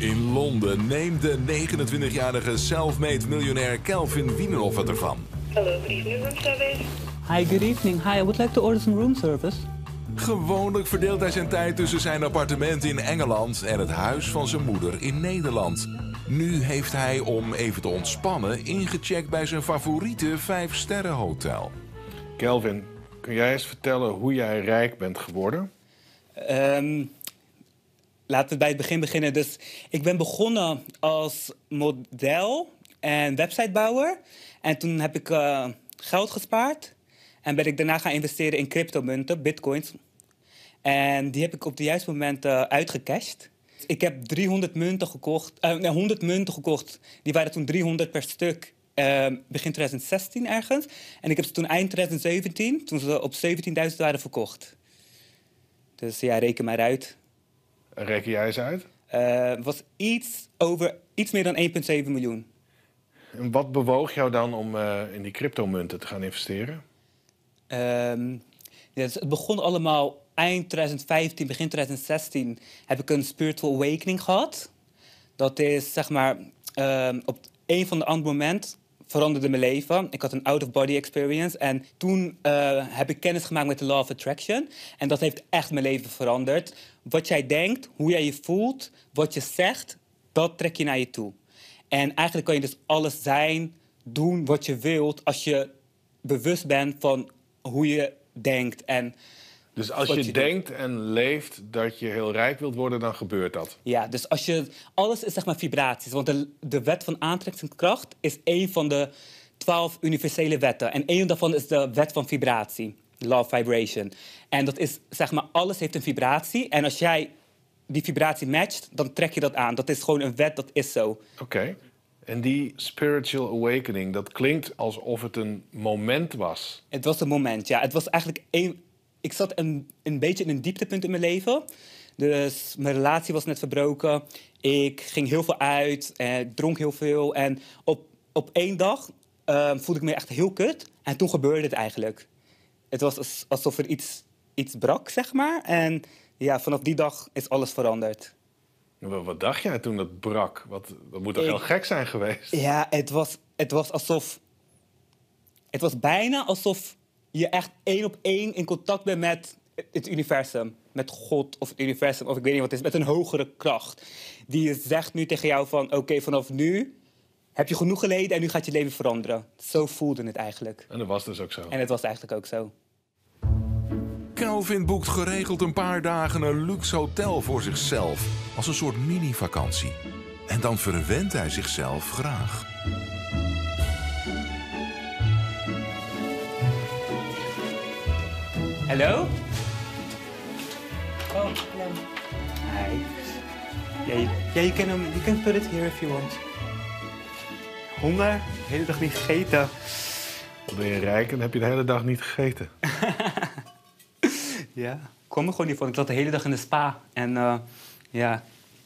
In Londen neemt de 29-jarige self-made miljonair Kelvin Wienerhoff het ervan. Hello, good evening, room service. Hi, good evening. Hi, I would like to order some room service. Gewoonlijk verdeelt hij zijn tijd tussen zijn appartement in Engeland en het huis van zijn moeder in Nederland. Nu heeft hij, om even te ontspannen, ingecheckt bij zijn favoriete 5-sterrenhotel. Kelvin, kun jij eens vertellen hoe jij rijk bent geworden? Ehm, laten we bij het begin beginnen. Dus ik ben begonnen als model en websitebouwer. En toen heb ik eh, geld gespaard. En ben ik daarna gaan investeren in cryptomunten, bitcoins. En die heb ik op het juiste moment uh, uitgecashed. Ik heb 300 munten gekocht, eh, nee, 100 munten gekocht. Die waren toen 300 per stuk. begin 2016 ergens. En ik heb ze toen eind 2017, toen ze op 17.000 waren verkocht. Dus ja, reken maar uit. Reken jij eens uit? Eh, Het was iets, over, iets meer dan 1,7 miljoen. En wat bewoog jou dan om eh, in die cryptomunten te gaan investeren? Ehm, ja, dus het begon allemaal eind 2015, begin 2016 heb ik een spiritual awakening gehad. Dat is zeg maar ehm, op een van de andere moment veranderde mijn leven. Ik had een out-of-body experience en toen eh, heb ik kennis gemaakt met de law of attraction. En dat heeft echt mijn leven veranderd. Wat jij denkt, hoe jij je voelt, wat je zegt, dat trek je naar je toe. En eigenlijk kan je dus alles zijn, doen wat je wilt als je bewust bent van hoe je denkt. En Dus als je, je denkt en leeft dat je heel rijk wilt worden, dan gebeurt dat. ja, dus als je, alles is zeg maar vibraties. Want de, de wet van aantrekkingskracht is één van de twaalf universele wetten. En één daarvan is de wet van vibratie, law vibration. En dat is zeg maar, alles heeft een vibratie. En als jij die vibratie matcht, dan trek je dat aan. Dat is gewoon een wet, dat is zo. Oké. En die spiritual awakening, dat klinkt alsof het een moment was. Het was een moment, ja. Het was eigenlijk een, ik zat een, een beetje in een dieptepunt in mijn leven. Dus mijn relatie was net verbroken. Ik ging heel veel uit, eh, dronk heel veel. En op, op één dag eh, voelde ik me echt heel kut. En toen gebeurde het eigenlijk. Het was als- alsof er iets, iets brak, zeg maar. En ja, vanaf die dag is alles veranderd. Wat, wat dacht jij toen dat brak? Wat, dat moet toch heel gek zijn geweest? Ja, het was, het was alsof. Het was bijna alsof je echt één op één in contact bent met het universum. Met God of het universum, of ik weet niet wat het is. Met een hogere kracht. Die je zegt nu tegen jou van... Oké, vanaf nu heb je genoeg geleden en nu gaat je leven veranderen. Zo voelde het eigenlijk. En dat was dus ook zo. En het was eigenlijk ook zo. Kelvin boekt geregeld een paar dagen een luxe hotel voor zichzelf. Als een soort mini-vakantie. En dan verwendt hij zichzelf graag. Hallo? Oh, hello. Hi. Yeah, you, yeah, you can, um, you can put it here if you want. Honger? De hele dag niet gegeten. Dan ben je rijk en heb je de hele dag niet gegeten. Ja. Ik kwam er gewoon niet van. Ik zat de hele dag in de spa. En eh, ja,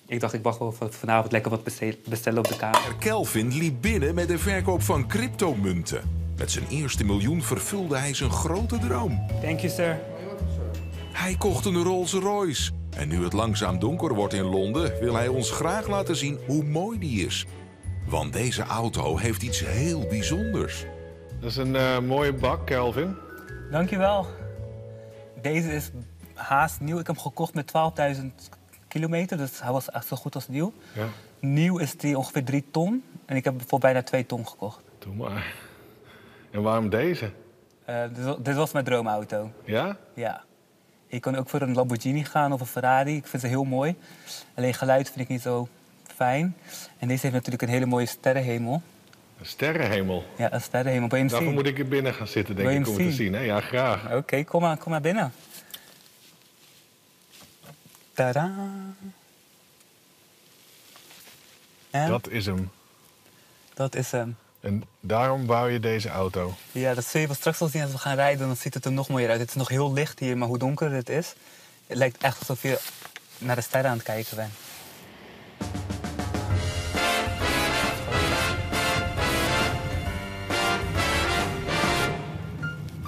ik dacht ik wacht wel vanavond lekker wat beste- bestellen op de kamer. Kelvin liep binnen met de verkoop van cryptomunten. Met zijn eerste miljoen vervulde hij zijn grote droom. Thank you, sir. Hij kocht een Rolls Royce. En nu het langzaam donker wordt in Londen, wil hij ons graag laten zien hoe mooi die is. Want deze auto heeft iets heel bijzonders. Dat is een eh, mooie bak, Kelvin. Dankjewel. Deze is haast nieuw. Ik heb hem gekocht met 12.000 kilometer. Dus hij was echt zo goed als nieuw. Ja, Nieuw is die ongeveer 3 ton. En ik heb hem voor bijna 2 ton gekocht. doe maar. En waarom deze? Eh, dit, dit was mijn droomauto. Ja? Ja. Ik kan ook voor een Lamborghini gaan of een Ferrari. Ik vind ze heel mooi. Alleen geluid vind ik niet zo fijn. En deze heeft natuurlijk een hele mooie sterrenhemel. Een sterrenhemel. Ja, een sterrenhemel. Wil je Daarvoor moet ik er binnen gaan zitten, denk ik, om het te zien? Hè? Ja, graag. Oké, kom, maar, kom maar binnen. Tadaa. En dat... Dat is hem. is hem. En daarom bouw je deze auto. Ja, dat zul je wel straks wel zien als we gaan rijden. Dan ziet het er nog mooier uit. Het is nog heel licht hier, maar hoe donker het is... Het lijkt echt alsof je naar de sterren aan het kijken bent.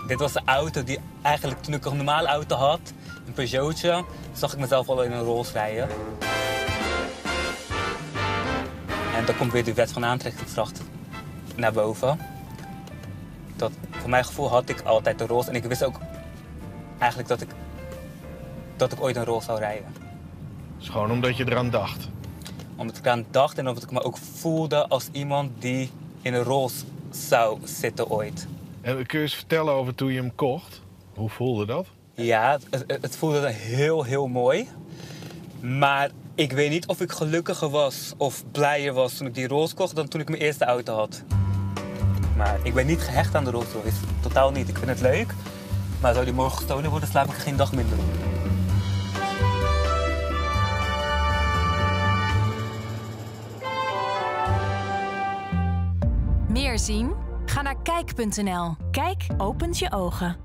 Dit was de auto die eigenlijk toen ik een normale auto had, een Peugeotje, zag ik mezelf al in een Rolls rijden. En dan komt weer de wet van aantrekkingskracht naar boven. Dat, voor mijn gevoel had ik altijd een roze. En ik wist ook eigenlijk dat ik, dat ik ooit een roze zou rijden. is gewoon omdat je eraan dacht. Omdat ik eraan dacht en omdat ik me ook voelde als iemand die in een roze zou zitten ooit. En kun je eens vertellen over toen je hem kocht? Hoe voelde dat? Ja, het, het- het voelde heel, heel mooi. Maar ik weet niet of ik gelukkiger was of blijer was toen ik die roze kocht dan toen ik mijn eerste auto had. Maar ik ben niet gehecht aan de Rolls Royce. Totaal niet. Ik vind het leuk. Maar zou die morgen gestolen worden, slaap ik geen dag minder. Meer zien? Ga naar kijk.nl. Kijk opent je ogen.